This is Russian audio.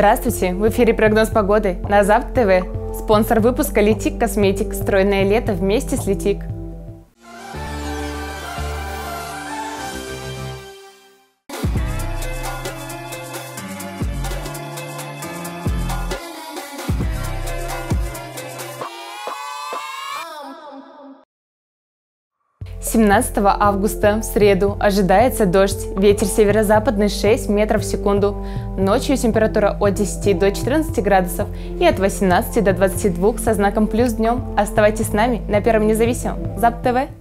Здравствуйте! В эфире прогноз погоды на ЗАП ТВ. Спонсор выпуска Летик Косметик. Стройное лето вместе с Летик. 17 августа в среду ожидается дождь, ветер северо-западный 6 метров в секунду. Ночью температура от 10 до 14 градусов и от 18 до 22 со знаком плюс днем. Оставайтесь с нами на Первом независимом. ЗАП ТВ.